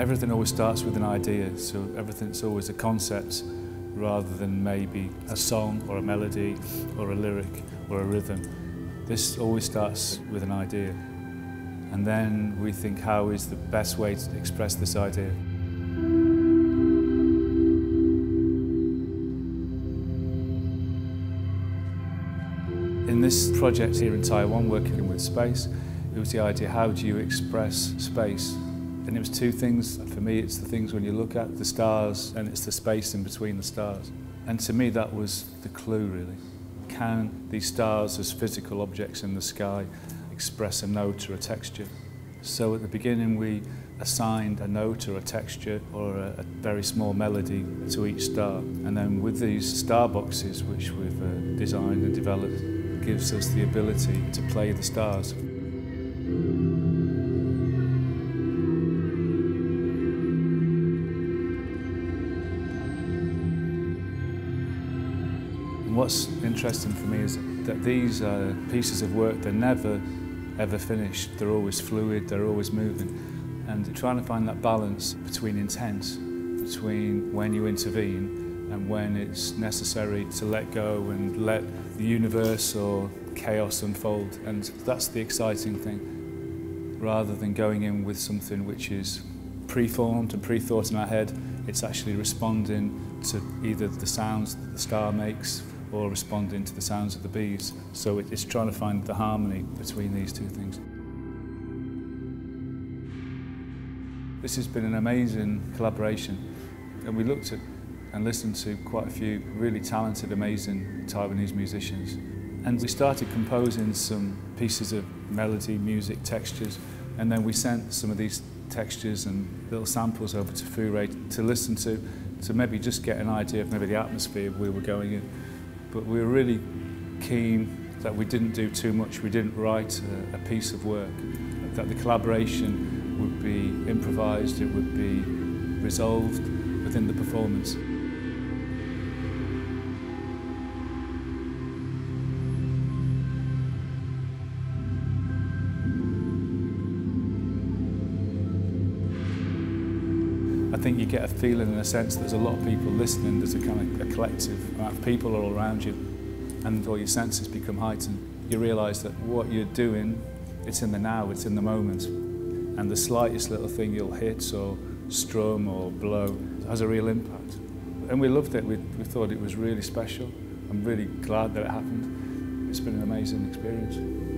Everything always starts with an idea, so everything's always a concept rather than maybe a song or a melody or a lyric or a rhythm. This always starts with an idea. And then we think how is the best way to express this idea. In this project here in Taiwan, working with space, it was the idea, how do you express space? And it was two things. For me, it's the things when you look at the stars and it's the space in between the stars. And to me, that was the clue, really. Can these stars as physical objects in the sky express a note or a texture? So at the beginning, we assigned a note or a texture or a, a very small melody to each star. And then with these star boxes, which we've uh, designed and developed, gives us the ability to play the stars. What's interesting for me is that these uh, pieces of work, they're never ever finished. They're always fluid, they're always moving. And trying to find that balance between intent, between when you intervene and when it's necessary to let go and let the universe or chaos unfold. And that's the exciting thing. Rather than going in with something which is preformed and pre-thought in our head, it's actually responding to either the sounds that the star makes or responding to the sounds of the bees. So it's trying to find the harmony between these two things. This has been an amazing collaboration and we looked at and listened to quite a few really talented, amazing Taiwanese musicians. And we started composing some pieces of melody, music, textures, and then we sent some of these textures and little samples over to Fu-Jui to listen to, to maybe just get an idea of maybe the atmosphere we were going in. But we were really keen that we didn't do too much, we didn't write a, a piece of work, that the collaboration would be improvised, it would be resolved within the performance. think you get a feeling and a sense that there's a lot of people listening. There's a kind of a collective amount of people all around you and all your senses become heightened. You realise that what you're doing, it's in the now, it's in the moment. And the slightest little thing you'll hit or strum or blow has a real impact. And we loved it. We, we thought it was really special. I'm really glad that it happened. It's been an amazing experience.